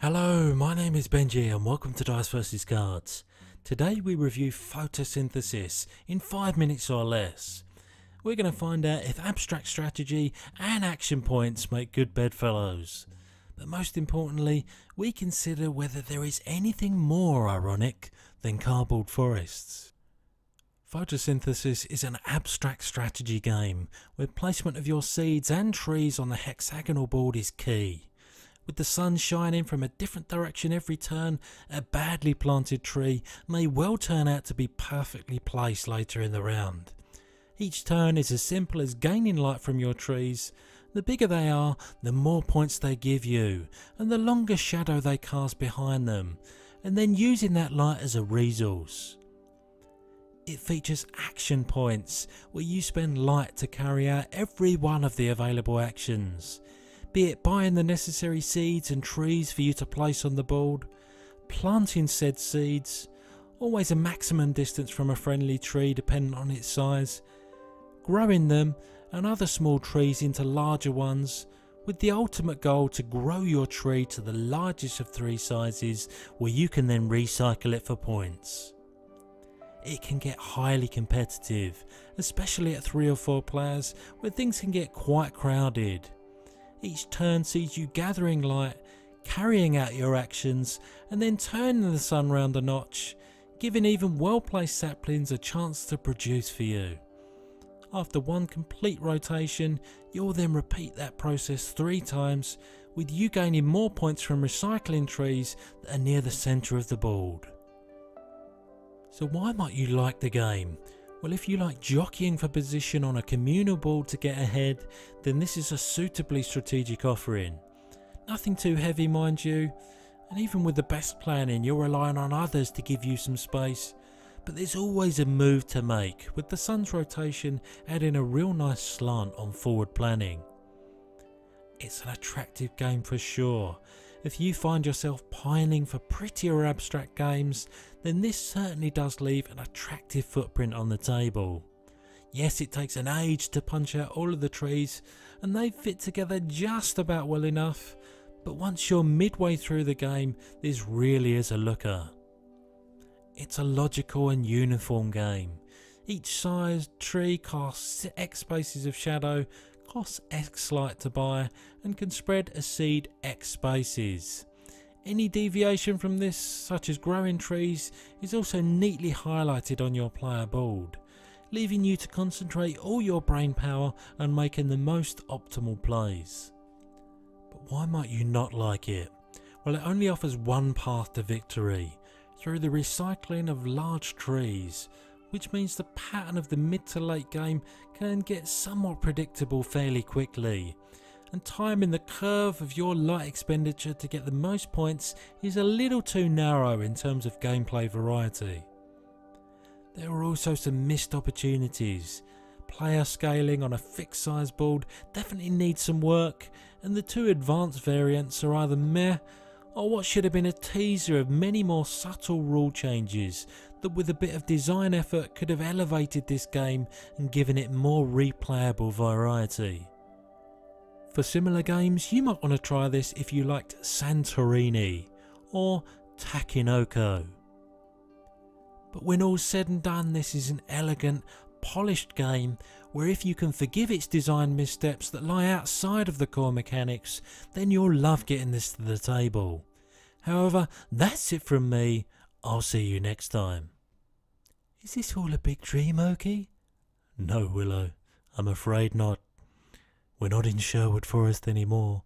Hello, my name is Benji and welcome to Dice vs Cards. Today we review photosynthesis in 5 minutes or less. We're going to find out if abstract strategy and action points make good bedfellows. But most importantly, we consider whether there is anything more ironic than cardboard forests. Photosynthesis is an abstract strategy game where placement of your seeds and trees on the hexagonal board is key. With the sun shining from a different direction every turn, a badly planted tree may well turn out to be perfectly placed later in the round. Each turn is as simple as gaining light from your trees. The bigger they are, the more points they give you, and the longer shadow they cast behind them, and then using that light as a resource. It features action points, where you spend light to carry out every one of the available actions be it buying the necessary seeds and trees for you to place on the board, planting said seeds, always a maximum distance from a friendly tree depending on its size, growing them and other small trees into larger ones, with the ultimate goal to grow your tree to the largest of three sizes where you can then recycle it for points. It can get highly competitive, especially at 3 or 4 players where things can get quite crowded. Each turn sees you gathering light, carrying out your actions, and then turning the sun round a notch, giving even well placed saplings a chance to produce for you. After one complete rotation, you'll then repeat that process three times, with you gaining more points from recycling trees that are near the centre of the board. So why might you like the game? Well, if you like jockeying for position on a communal board to get ahead, then this is a suitably strategic offering. Nothing too heavy, mind you, and even with the best planning, you're relying on others to give you some space. But there's always a move to make, with the sun's rotation adding a real nice slant on forward planning. It's an attractive game for sure, if you find yourself pining for prettier abstract games, then this certainly does leave an attractive footprint on the table. Yes, it takes an age to punch out all of the trees, and they fit together just about well enough, but once you're midway through the game, this really is a looker. It's a logical and uniform game. Each sized tree casts X spaces of shadow costs X light to buy and can spread a seed X spaces. Any deviation from this, such as growing trees, is also neatly highlighted on your player board, leaving you to concentrate all your brain power on making the most optimal plays. But why might you not like it? Well, it only offers one path to victory, through the recycling of large trees, which means the pattern of the mid to late game can get somewhat predictable fairly quickly. And timing the curve of your light expenditure to get the most points is a little too narrow in terms of gameplay variety. There are also some missed opportunities. Player scaling on a fixed size board definitely needs some work, and the two advanced variants are either meh or what should have been a teaser of many more subtle rule changes that with a bit of design effort could have elevated this game and given it more replayable variety. For similar games you might want to try this if you liked Santorini or Takenoko. But when all's said and done this is an elegant, polished game where if you can forgive its design missteps that lie outside of the core mechanics, then you'll love getting this to the table. However, that's it from me. I'll see you next time. Is this all a big dream, Oki? No, Willow. I'm afraid not. We're not in Sherwood Forest anymore.